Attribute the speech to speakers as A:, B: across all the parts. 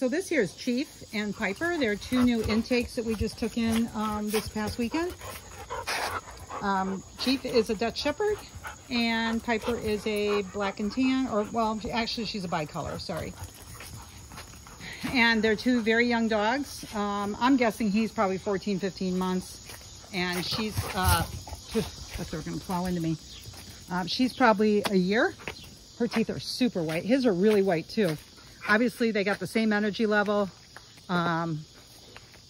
A: So this here is Chief and Piper. They're two new intakes that we just took in um, this past weekend. Um, Chief is a Dutch Shepherd and Piper is a black and tan, or well, actually she's a bicolor, sorry. And they're two very young dogs. Um, I'm guessing he's probably 14, 15 months and she's, uh, thought they were gonna plow into me. Um, she's probably a year. Her teeth are super white. His are really white too. Obviously they got the same energy level. Um,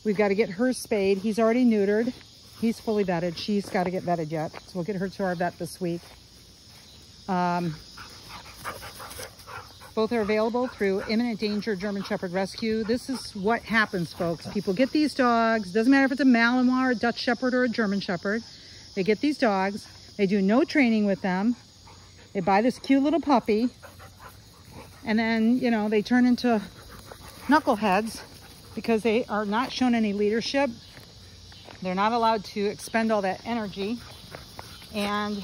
A: we've got to get her spayed. He's already neutered. He's fully vetted. She's got to get vetted yet. So we'll get her to our vet this week. Um, both are available through Imminent Danger German Shepherd Rescue. This is what happens, folks. People get these dogs. Doesn't matter if it's a Malinois, a Dutch Shepherd, or a German Shepherd. They get these dogs. They do no training with them. They buy this cute little puppy. And then, you know, they turn into knuckleheads because they are not shown any leadership they're not allowed to expend all that energy. And,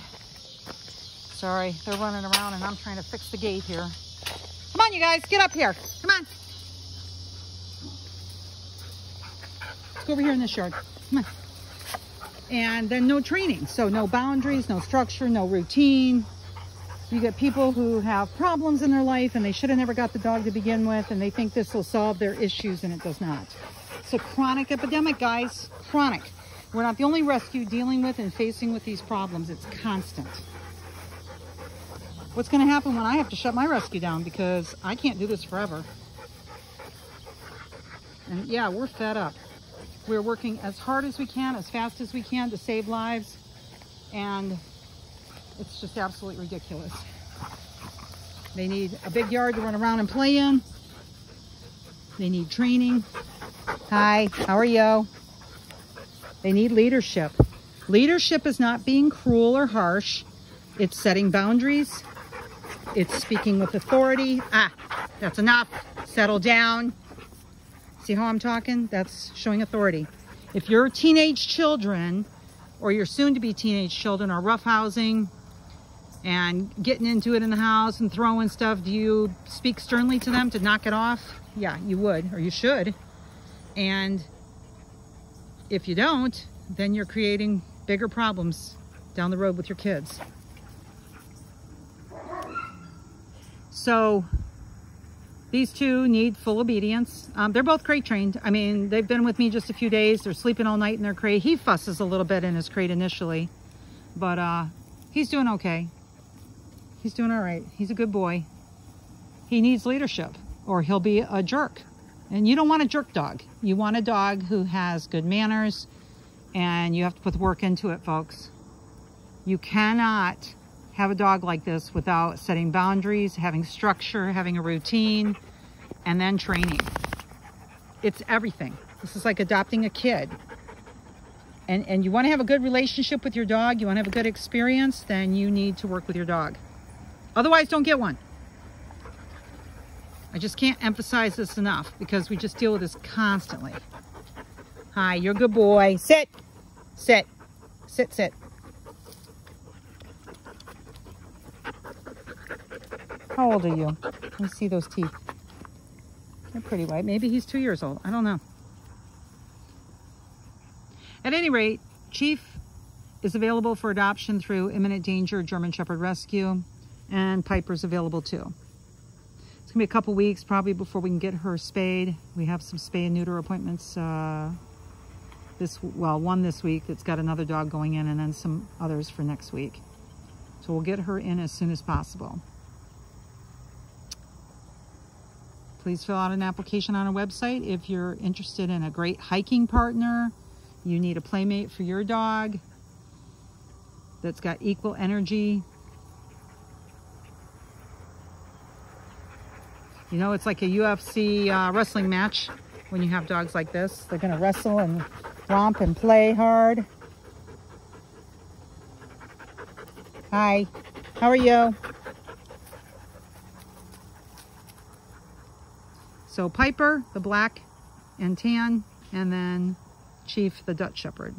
A: sorry, they're running around and I'm trying to fix the gate here. Come on, you guys, get up here. Come on. Let's go over here in this yard. Come on. And then no training. So no boundaries, no structure, no routine. You get people who have problems in their life and they should have never got the dog to begin with and they think this will solve their issues and it does not. It's a chronic epidemic, guys. Chronic. We're not the only rescue dealing with and facing with these problems. It's constant. What's going to happen when I have to shut my rescue down because I can't do this forever. And yeah, we're fed up. We're working as hard as we can, as fast as we can to save lives. And it's just absolutely ridiculous. They need a big yard to run around and play in. They need training. Hi, how are you? They need leadership. Leadership is not being cruel or harsh. It's setting boundaries. It's speaking with authority. Ah, that's enough. Settle down. See how I'm talking? That's showing authority. If your teenage children or your soon-to-be teenage children are roughhousing and getting into it in the house and throwing stuff, do you speak sternly to them to knock it off? Yeah, you would, or you should. And if you don't, then you're creating bigger problems down the road with your kids. So these two need full obedience. Um, they're both crate trained. I mean, they've been with me just a few days. They're sleeping all night in their crate. He fusses a little bit in his crate initially, but uh, he's doing okay. He's doing all right. He's a good boy. He needs leadership or he'll be a jerk. And you don't want a jerk dog. You want a dog who has good manners and you have to put work into it, folks. You cannot have a dog like this without setting boundaries, having structure, having a routine, and then training. It's everything. This is like adopting a kid. And, and you want to have a good relationship with your dog, you want to have a good experience, then you need to work with your dog. Otherwise, don't get one. I just can't emphasize this enough because we just deal with this constantly. Hi, you're a good boy. Sit. Sit. Sit, sit. How old are you? Let me see those teeth. They're pretty white. Maybe he's two years old. I don't know. At any rate, Chief is available for adoption through Imminent Danger German Shepherd Rescue, and Piper's available too It's gonna be a couple weeks probably before we can get her spayed. We have some spay and neuter appointments uh, this, well, one this week that's got another dog going in and then some others for next week. So we'll get her in as soon as possible. Please fill out an application on our website if you're interested in a great hiking partner. You need a playmate for your dog that's got equal energy You know, it's like a UFC uh, wrestling match when you have dogs like this. They're going to wrestle and romp and play hard. Hi, how are you? So Piper, the black and tan, and then Chief, the Dutch Shepherd.